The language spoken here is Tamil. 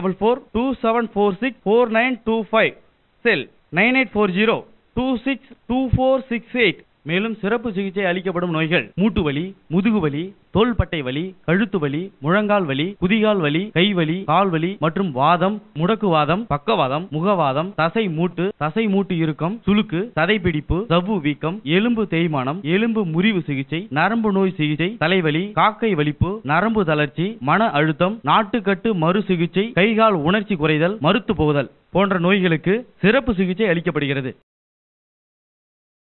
double four two seven four six four nine two five cell nine eight four zero two six two four six eight மேலும் சிறப்பு சிகிச்சை அளிக்கப்படும் நோய்கள் மூட்டு வலி முதுகு வலி தோள்பட்டை வலி கழுத்து வலி முழங்கால் வலி குதிகால் வலி கைவலி கால் வலி மற்றும் வாதம் முடக்குவாதம் பக்கவாதம் முகவாதம் தசை மூட்டு தசை மூட்டு இறுக்கம் சுளுக்கு சதைப்பிடிப்பு சவ்வு வீக்கம் எலும்பு தேய்மானம் எலும்பு முறிவு சிகிச்சை நரம்பு நோய் சிகிச்சை தலைவலி காக்கை வலிப்பு நரம்பு தளர்ச்சி மன அழுத்தம் நாட்டுக்கட்டு மறு சிகிச்சை கைகால் உணர்ச்சி குறைதல் மறுத்து போகுதல் போன்ற நோய்களுக்கு சிறப்பு சிகிச்சை அளிக்கப்படுகிறது.